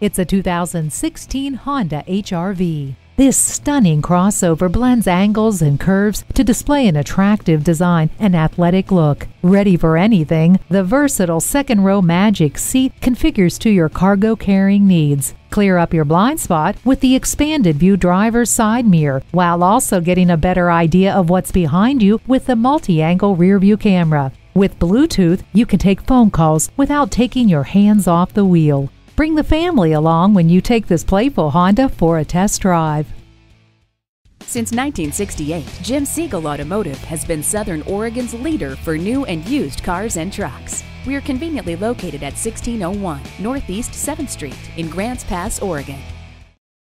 It's a 2016 Honda HRV. This stunning crossover blends angles and curves to display an attractive design and athletic look. Ready for anything, the versatile second row magic seat configures to your cargo carrying needs. Clear up your blind spot with the expanded view driver's side mirror, while also getting a better idea of what's behind you with the multi angle rear view camera. With Bluetooth, you can take phone calls without taking your hands off the wheel. Bring the family along when you take this playful Honda for a test drive. Since 1968, Jim Sigel Automotive has been Southern Oregon's leader for new and used cars and trucks. We are conveniently located at 1601 Northeast 7th Street in Grants Pass, Oregon.